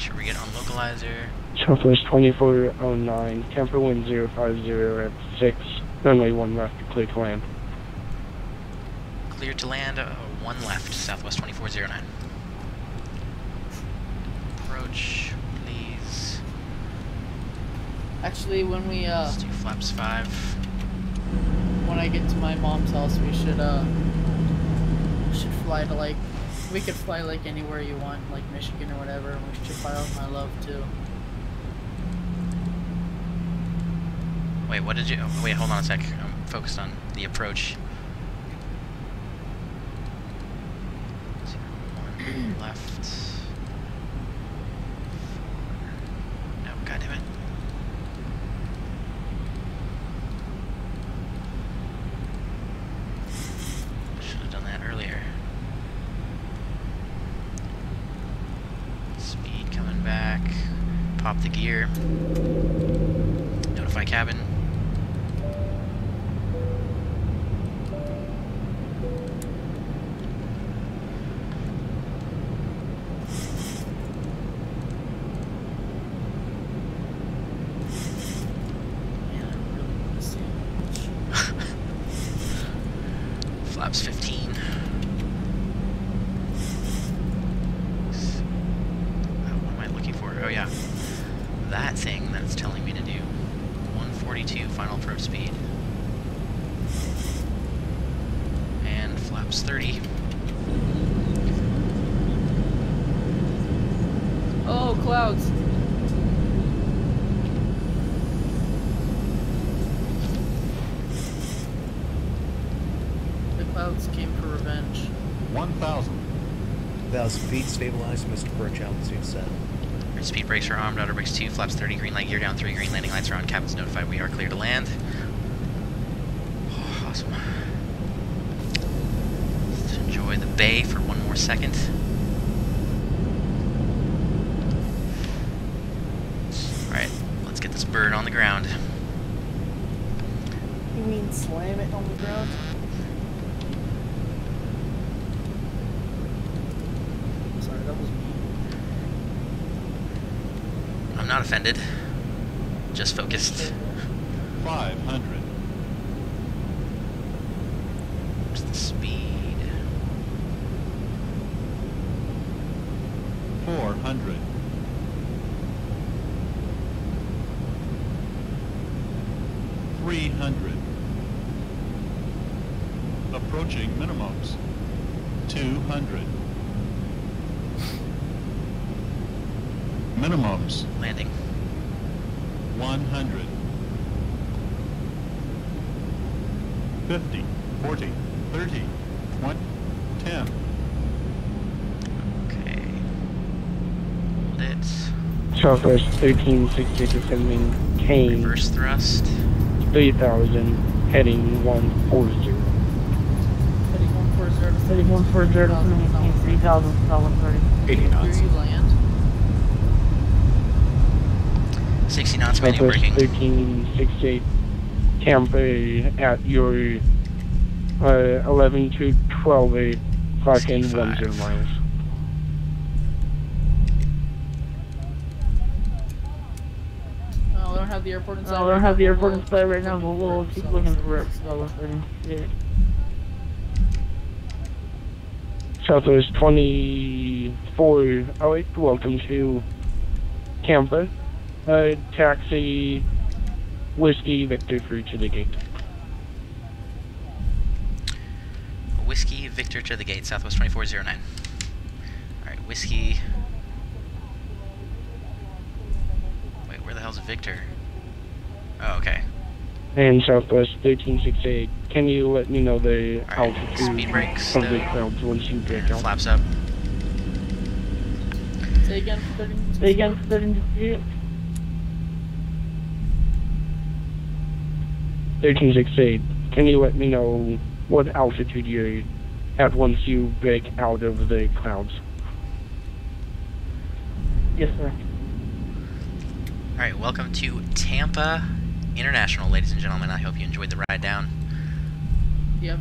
make sure we get on localizer. Southwest 2409, Tampa wind 050 at 6, runway 1 left, clear to land. Clear to land, uh, one left, southwest 2409. Approach, please. Actually, when we uh, Let's do flaps 5. when I get to my mom's house, we should uh, should fly to like, we could fly like anywhere you want, like Michigan or whatever. and We should fly out my love too. Wait, what did you... Oh, wait, hold on a sec. I'm focused on the approach. Left. No, goddammit. Should have done that earlier. Speed coming back. Pop the gear. Notify cabin. Man, I really want to see it. Flaps 15. Oh, what am I looking for? Oh Oh, yeah. That thing that's telling me to do 142 final approach speed. And flaps 30. Oh, clouds! The clouds came for revenge. 1,000. Thousand feet, stabilized, missed approach altitude set. Speed brakes are armed, autobrakes 2, flaps 30, green light, gear down 3, green landing lights are on, cabin's notified we are clear to land. Oh, awesome. Let's enjoy the bay for one more second. Alright, let's get this bird on the ground. You mean slam it on the ground? Sorry, that was me. I'm not offended, just focused. 500. What's the speed? 400. 300. Approaching minimums. 200. Minimums. Landing. 100. 50, 40, 30, 20, 10. Okay. Hold it. Southwest 1360 descending, Kane, Reverse thrust. 3000, heading 140. Heading 140 to Heading 140 to maintain 3000 southern 30. 80 knots. Where you land? 60 knots manual Southwest braking. 1368, Tampa at your uh, 11 to 12 a clock in 10 miles. Oh, we don't have the airport inside. So we don't have the airport in sight right now, but we'll keep looking for it. southern 30. Yeah. Southwest 24, oh wait, welcome to Tampa. Uh, taxi Whiskey Victor through to the gate. Whiskey Victor to the gate, Southwest 2409. Alright, Whiskey. Wait, where the hell's Victor? Oh, okay. And Southwest 1368, can you let me know the Alright, altitude speed brakes, of the clouds once you break out? flaps up. Say again, 30 Say again, 1368. 1368, can you let me know what altitude you're at once you break out of the clouds? Yes, sir. Alright, welcome to Tampa International, ladies and gentlemen. I hope you enjoyed the ride down. Yep.